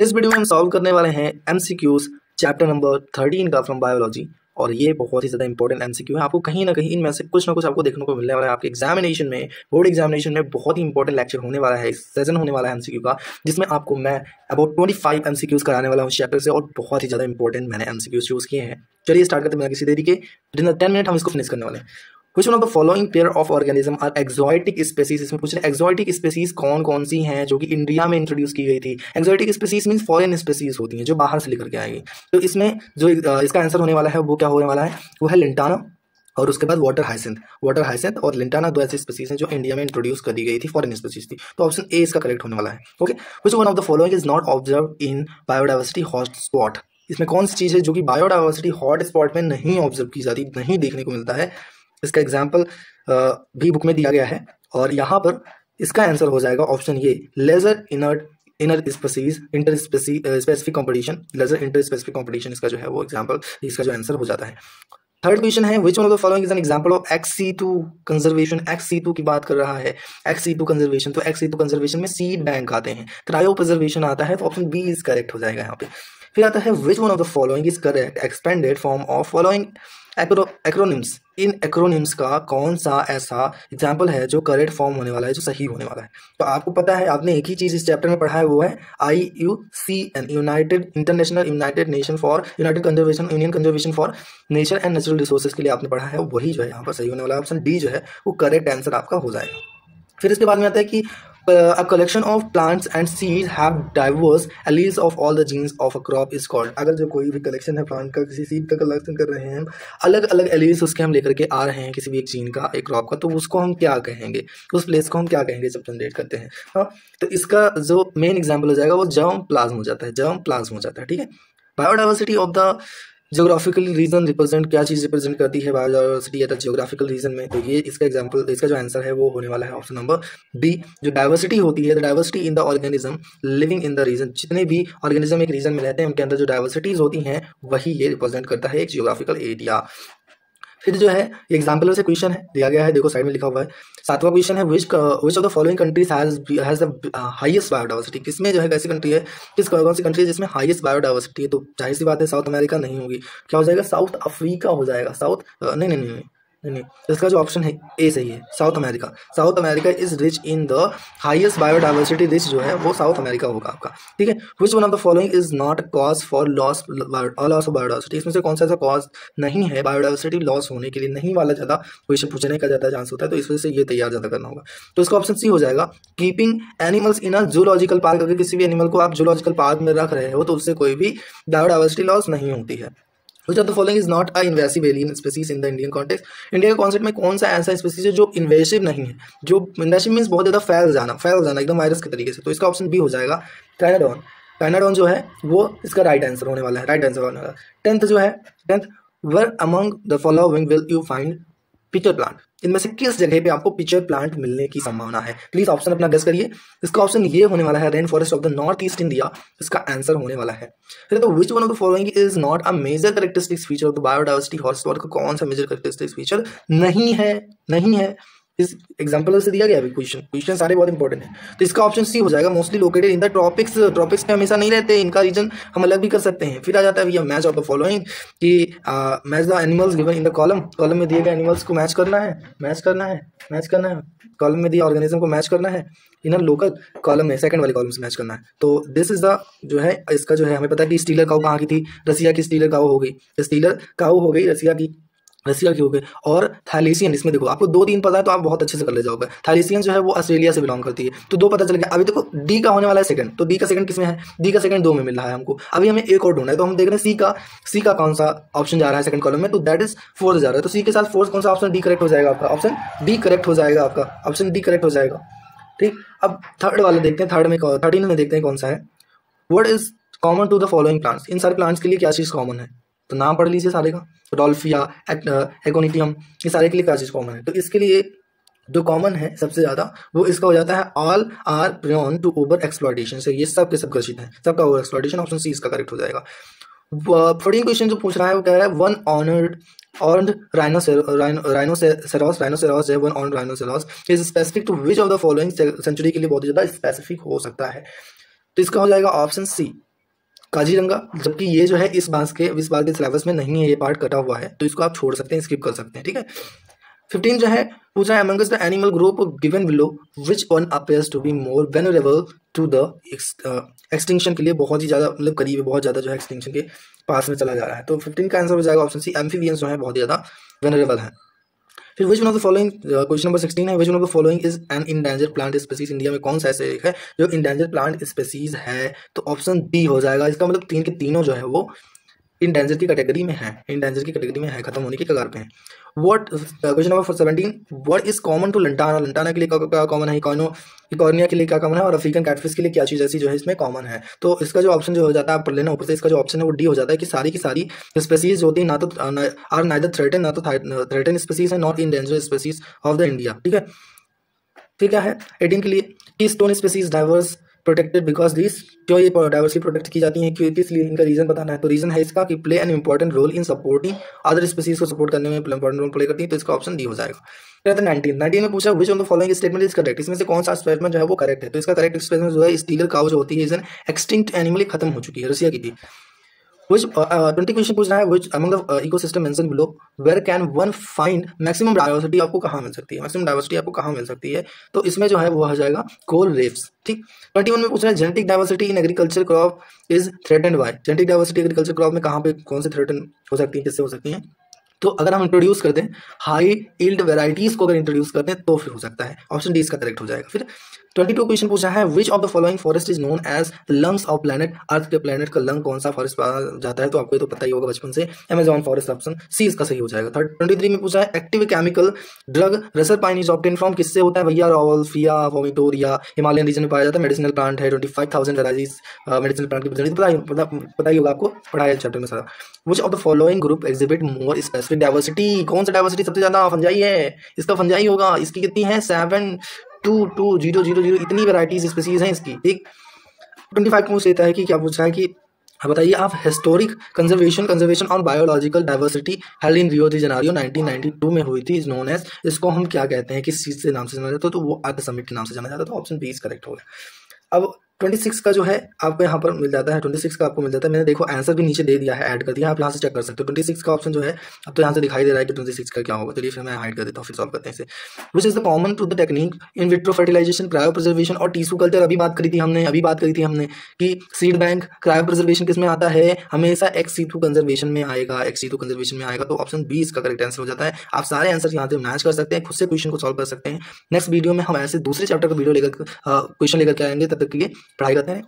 इस वीडियो में हम सॉल्व करने वाले हैं एमसीक्यूज चैप्टर नंबर थर्टीन का फ्रॉम बायोलॉजी और ये बहुत ही ज़्यादा इंपॉर्टेंट एमसीक्यू है। आपको कहीं ना कहीं इनमें से कुछ ना कुछ आपको देखने को मिलने वाला है। आपके एग्जामिनेशन में बोर्ड एग्जामिनेशन में बहुत ही इंपॉर्टेंट लेक्चर होने वाला है। सेशन होने वाला है एमसीक्यू का, जिसमें आपको मैं अबाउट ट्वेंटी फाइव एमसीक्यूज कराने वाला हूँ चैप्टर से और बहुत ही ज़्यादा इंपॉर्टेंट मैंने एमसीक्यूज चूज़ किए हैं। चलिए स्टार्ट करते हैं किसी देरी के। टेन मिनट हम इसको फिनिश करने वाले हैं। कुछ of the following pair of organism are exotic species इसमें पूछ रहे एक्सोटिक स्पेसीज कौन कौन सी हैं जो कि इंडिया में इंट्रोड्यूस की गई थी? Exotic species mean foreign species होती हैं, जो बाहर से लेकर के आएगी। तो इसमें जो इसका आंसर होने वाला है, वो क्या होने वाला है? वो है लिंटाना और उसके बाद वाटर हाइसेंथ वाटर हाइसेंथ और लिंटाना दो ऐसी स्पेसीज हैं जो इंडिया में इंट्रोड्यूस कर गई थी फॉरेन स्पेसीज थी। तो ऑप्शन ए इसका करेक्ट होने वाला है okay which one of the following is not observe in biodiversity hot spot इसमें कौन सी चीज़ है जो कि बायोडाइवर्सिटी हॉट स्पॉट में नहीं ऑब्ज़र्व की जाती, नहीं देखने को मिलता है? इसका एग्ज़ाम्पल भी बुक में दिया गया है और यहाँ पर इसका आंसर हो जाएगा ऑप्शन ये lesser inert inner species interspecific competition lesser interspecific competition इसका जो है वो एग्ज़ाम्पल इसका जो आंसर हो जाता है। थर्ड क्वेश्चन है which one of the following is an example of ex situ conservation ex situ की बात कर रहा है। एक्स सी टू कंजर्वेशन तो एक्स सी टू कंजर्वेशन में सीड बैंक आते हैं। क्रायो प्रिजर्वेशन आता है तो ऑप्शन बी इज़ करेक्ट हो जाएगा यहाँ पे। फिर आता है which one of the following is correct expanded form of following acronyms in acronyms का कौन सा ऐसा एग्ज़ाम्पल है जो करेक्ट फॉर्म होने वाला है, जो सही होने वाला है? तो आपको पता है, आपने एक ही चीज़ इस चैप्टर में पढ़ा है, वो है I U C N united international united nation for united conservation union conservation for nature and natural resources के लिए आपने पढ़ा है, वही जो है यहाँ पर सही होने वाला ऑप्शन डी जो है, वो करेक्ट आंसर आपका हो जाएगा। फिर इसके बाद में आता है कि a collection of plants and seeds have diverse alleles of all the genes of a crop is अगर जो कोई भी कलेक्शन है प्लांट का, किसी सीड का कलेक्शन कर रहे हैं अलग अलग एलिल्स उसके हम लेकर के आ रहे हैं किसी भी एक जीन का, एक क्रॉप का तो उसको हम क्या कहेंगे? उस प्लेस को हम क्या कहेंगे जब जनरेट करते हैं? हाँ तो इसका जो मेन एग्ज़ाम्पल हो जाएगा वो जर्म प्लाज्म हो जाता है जर्म प्लाज्म हो जाता है, ठीक है? Biodiversity of the geographical region represent क्या चीज़ रिप्रेजेंट करती है बायोडाइवर्सिटी या जियोग्राफिकल रीजन में तो ये इसका एग्जांपल इसका जो आंसर है वो होने वाला है ऑप्शन नंबर बी जो डायवर्सिटी होती है diversity in the organism living in the region जितने भी ऑर्गेनिज्म एक रीजन में रहते हैं, उनके अंदर जो डायवर्सिटीज होती हैं, वही ये रिप्रेजेंट करता है एक जियोग्राफिकल एरिया फिर जो है एग्ज़ाम्पल से क्वेश्चन है, दिया गया है, देखो साइड में लिखा हुआ है। सातवां क्वेश्चन है which which of the following countries has the highest biodiversity किसमें जो है कैसी कंट्री है? किस कौन सी कंट्री है जिसमें हाइएस्ट बायोडावर्सिटी है? तो ज़ाहिर सी बात है साउथ अमेरिका नहीं होगी। क्या हो जाएगा? साउथ अफ्रीका हो जाएगा। साउथ नहीं नहीं नहीं। नहीं इसका जो ऑप्शन है ए सही है South America South America is rich in the highest biodiversity rich जो है, वो साउथ अमेरिका होगा आपका, ठीक है? Which one of the following is not cause for loss loss of biodiversity इसमें से कौन सा ऐसा कॉज नहीं है बायोडाइवर्सिटी लॉस होने के लिए? नहीं वाला ज़्यादा क्वेश्चन पूछने का ज़्यादा चांस होता है तो इस वजह से ये तैयार ज़्यादा करना होगा। तो इसका ऑप्शन सी हो जाएगा keeping animals in a zoological park अगर किसी भी एनिमल को आप जूलॉजिकल पार्क में रख रहे हो तो उससे कोई भी बायोडाइवर्सिटी लॉस नहीं होती है। Which of the following is not a invasive alien species in the Indian context India के कॉन्सेप्ट में कौन सा ऐसा स्पेसीज है जो इन्वेसिव नहीं है? जो इन्वेसिव मीन्स बहुत ज़्यादा फैल जाना फैल जाना एकदम वायरस के तरीके से। तो इसका ऑप्शन बी हो जाएगा कैनाडॉन कैनाडॉन जो है, वो इसका राइट आंसर होने वाला है राइट आंसर होने वाला टेंथ जो है tenth where among the following will you find pitcher plant इनमें से किस जगह पे आपको पिचर प्लांट मिलने की संभावना है? प्लीज़ ऑप्शन अपना गेस करिए। इसका ऑप्शन ये होने वाला है rain forest of the north east India इसका आंसर होने वाला है। तो which one of the following is not a major characteristics feature of the biodiversity horse का कौन सा मेजर करेक्टरिस्टिक्स फीचर नहीं है नहीं है। इस एग्ज़ाम्पल से दिया गया अभी क्वेश्चन क्वेश्चन सारे बहुत इंपॉर्टेंट है। तो इसका ऑप्शन सी हो जाएगा। Mostly located in the tropics tropics में हमेशा नहीं रहते। इनका रीजन हम अलग भी कर सकते हैं। फिर आ जाता है मैच ऑफ़ द फॉलोइंग कि match the animals given in the column column में दिए गए एनिमल्स को मैच करना है। मैच करना है। मैच करना है। कॉलम में दिए ऑर्गेनिज्म को मैच करना है। इन लोकल कॉलम में सेकंड वाले कॉलम से मैच करना है। तो दिस इज़ द जो है, इसका जो है, हमें पता है कि स्टीलर काउ कहाँ की थी? रसिया की स्टीलर काउ हो गई। स्टीलर काउ हो गई, रसिया की। रसिया की हो गई। और थैलेसियन इसमें देखो, आपको दो तीन पता है तो आप बहुत अच्छे से कर ले जाओगे। थैलेसियन जो है वो ऑस्ट्रेलिया से बिलोंग करती है। तो दो पता चल गया। अभी देखो डी का होने वाला है सेकंड तो डी का सेकंड किसमें है? डी का सेकंड दो में मिल रहा है हमको। अभी हमें एक और ढूंढना है। तो हम देख रहे हैं सी का सी का कौन सा ऑप्शन जा रहा है सेकंड कॉलम में? तो दैट इज़ फोर्थ जा रहा है। तो सी के साथ फोर्थ कौन सा ऑप्शन डी करेक्ट हो जाएगा आपका? ऑप्शन डी करेक्ट हो जाएगा आपका। ऑप्शन डी करेक्ट हो जाएगा। ठीक? अब थर्ड वाले देखते हैं। थर्ड में थर्टीन में देखते हैं कौन सा है। What is common to the following plants इन सारे प्लांट्स के लिए क्या चीज़ कॉमन है? तो नाम पढ़ लीजिए सारे का। डॉल्फिया एकोनिटियम ये सारे के लिए क्या चीज़ कॉमन है? तो इसके लिए जो कॉमन है सबसे ज़्यादा, वो इसका हो जाता है all are prone to over exploitation से ये सब के सब ग्रसित है। सबका ओवर एक्सप्लॉटेशन ऑप्शन सी इसका करेक्ट हो जाएगा। फोर्टीन क्वेश्चन जो पूछ रहा है, वो कह रहा है वन ऑनर्ड ऑर्ड राइनोसेरॉस राइनोसेरॉस है one on rhinoceros is specific to which of the following sanctuary के लिए बहुत ज़्यादा स्पेसिफिक हो सकता है? तो इसका हो जाएगा ऑप्शन सी काजीरंगा, जबकि ये जो है इस बार के, इस बार के सिलेबस में नहीं है, ये पार्ट कटा हुआ है। तो इसको आप छोड़ सकते हैं स्किप कर सकते हैं, ठीक है? फिफ्टीन जो है, पूछा है amongst the animal group given below which one appears to be more vulnerable to the extinction के लिए बहुत ही ज़्यादा मतलब करीब है, बहुत ज़्यादा जो है एक्सटिंक्शन के पास में चला जा रहा है। तो फिफ्टीन का आंसर हो जाएगा ऑप्शन सी एम्फीबियंस जो है बहुत ज़्यादा वेनरेबल है। फिर which of the following question number sixteen है which of the following is an endanger plant species India में कौन सा ऐसे एक है जो इंडेंजर प्लांट स्पेसीज है? तो ऑप्शन बी हो जाएगा, इसका मतलब तीन के तीनों जो है वो इंडेंजर की कैटेगरी में है। इंडेंजर की कैटेगरी में है, खत्म होने की कगार पे है। What question number seventeen what is common to lantana lantana के लिए क्या कॉमन है? इकोनो इकोर्निया के लिए क्या कॉमन है? और अफ्रीकन कैटफिश के लिए क्या चीज़ ऐसी जो है इसमें कॉमन है? तो इसका जो ऑप्शन जो हो जाता है, आप लेना, ऊपर से इसका जो ऑप्शन है, वो डी हो जाता है कि सारी की सारी स्पेसीज होती है, ना तो आर नाइदर थ्रेटन ना तो थ्रेटन स्पेसीज है not in danger species of the India ठीक है? फिर क्या है? एटीन के लिए keystone species diverse protected because this क्यों ये डाइवर्सिटी प्रोटेक्ट की जाती है, क्योंकि इसलिए इनका रीजन बताना है। तो रीजन है इसका कि play an important role in supporting other species को सपोर्ट करने में इंपॉर्टेंट रोल प्ले करती है तो इसका ऑप्शन डी हो जाएगा। फिर नाइनटीन नाइनटीन में पूछा which on the following statement is correct इसमें से कौन सा स्टेटमेंट जो है वो करेक्ट है? तो इसका करेक्ट स्टेटमेंट जो है स्टीलर काउ जो होती है इज़ एक्सटिंक्ट एनिमली खत्म हो चुकी है, रसिया की थी। Which uh, uh, 20 क्वेश्चन पूछ रहा है which among the uh, ecosystem mentioned below where can one find maximum diversity आपको कहाँ मिल सकती है? Maximum diversity आपको कहाँ मिल सकती है? तो इसमें जो है वो आ जाएगा कोल रेफ्स ठीक? 21 में पूछ रहा है genetic diversity in agriculture crop is threatened by genetic diversity agriculture crop में कहाँ पे कौन से थ्रेटन हो सकती है किससे हो सकती है? तो अगर हम इंट्रोड्यूस करते हैं हाई इल्ड वेराइटीज को अगर इंट्रोड्यूस कर हैं तो फिर हो सकता है। ऑप्शन डी इसका करेक्ट हो जाएगा। फिर ट्वेंटी टू क्वेश्चन पूछा है which of the following forest is known as lungs of planet Earth के प्लेनेट का लंग कौन सा फॉरेस्ट पाया जाता है तो आपको तो पता ही होगा बचपन से। अमेजॉन फॉरेस्ट ऑप्शन सी इसका सही हो जाएगा। थर्ड ट्वेंटी थ्री में पूछा है active chemical drug reserpine is obtain from किससे होता है? भैया Rauwolfia vomitoria Himalayan region में पाया जाता है। मेडिसिनल प्लांट है twenty five thousand varieties medicinal plant की पता ही होगा आपको पढ़ाया चैप्टर में सारा। Which of the following group exhibit more specific diversity कौन सा डाइवर्सिटी सबसे ज़्यादा फंजाई है? इसका फंजाई होगा, इसकी कितनी है? Seven two two zero zero zero इतनी वेराइटीज स्पेसीज हैं इसकी। ठीक ट्वेंटी फाइव पूछ लेता है कि क्या पूछा है कि हाँ बताइए, आप historic conservation conservation on biological diversity held in Rio de Janeiro 1992 में हुई थी इज़ नोन एज इसको हम क्या कहते हैं? किस चीज़ से नाम से जाना जाता है तो वो आर्थ समिट के नाम से जाना जाता है तो ऑप्शन बी इज़ करेक्ट हो गया। अब ट्वेंटी सिक्स का जो है, आपको यहाँ पर मिल जाता है ट्वेंटी सिक्स का आपको मिल जाता है। मैंने देखो आंसर भी नीचे दे दिया है ऐड कर दिया, आप यहाँ से चेक कर सकते हो। ट्वेंटी सिक्स का ऑप्शन जो है, अब तो यहाँ से दिखाई दे रहा है कि ट्वेंटी सिक्स का क्या होगा। चलिए फिर मैं हाइड कर देता हूँ, फिर सॉल्व करते हैं इसे। Which is the common to the technique in vitro fertilization cryopreservation और टीसू कल्चर अभी बात करी थी हमने, अभी बात करी थी हमने कि सीड बैंक क्रायो प्रिजर्वेशन किसमें आता है? हमेशा एक्स सी टू कंजर्वेशन में आएगा एक्स सी टू कंजर्वेशन में आएगा तो ऑप्शन बी इसका करेक्ट आंसर हो जाता है। आप सारे आंसर यहाँ से मैच कर सकते हैं, खुद से क्वेश्चन को सॉल्व कर सकते हैं। नेक्स्ट वीडियो में हम ऐसे दूसरे चैप्टर का वीडियो लेकर क्वेश्चन लेकर के आएँगे, तब तक के लिए पढ़ाई करते हैं।